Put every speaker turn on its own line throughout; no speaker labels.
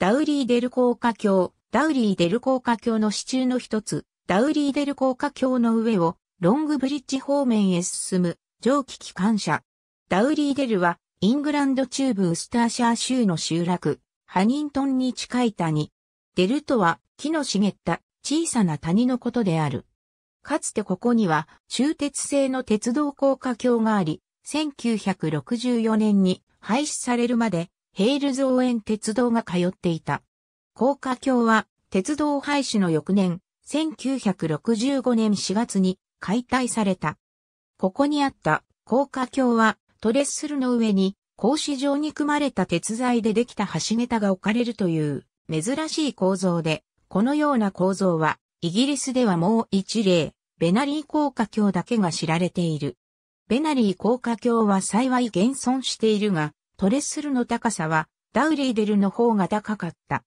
ダウリーデル高架橋、ダウリーデル高架橋の支柱の一つ、ダウリーデル高架橋の上をロングブリッジ方面へ進む蒸気機関車。ダウリーデルはイングランド中部ウスターシャー州の集落、ハニントンに近い谷。デルとは木の茂った小さな谷のことである。かつてここには中鉄製の鉄道高架橋があり、1964年に廃止されるまでヘール造園鉄道が通っていた。高架橋は鉄道廃止の翌年、1965年4月に解体された。ここにあった高架橋はトレッスルの上に格子状に組まれた鉄材でできた橋桁が置かれるという珍しい構造で、このような構造はイギリスではもう一例、ベナリー高架橋だけが知られている。ベナリー高架橋は幸い現存しているが、トレッスルの高さはダウリーデルの方が高かった。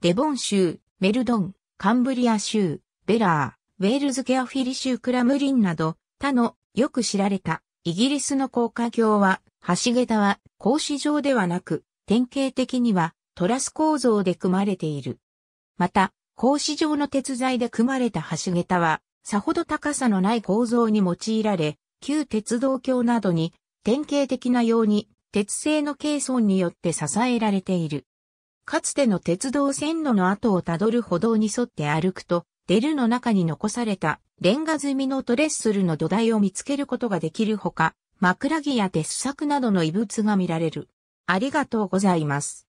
デボン州、メルドン、カンブリア州、ベラー、ウェールズケアフィリ州クラムリンなど他のよく知られたイギリスの高架橋は橋桁は格子状ではなく、典型的にはトラス構造で組まれている。また、格子状の鉄材で組まれた橋桁は、さほど高さのない構造に用いられ、旧鉄道橋などに典型的なように鉄製のケーソンによって支えられている。かつての鉄道線路の跡をたどる歩道に沿って歩くと、デルの中に残されたレンガ積みのトレッスルの土台を見つけることができるほか、枕木や鉄柵などの遺物が見られる。ありがとうございます。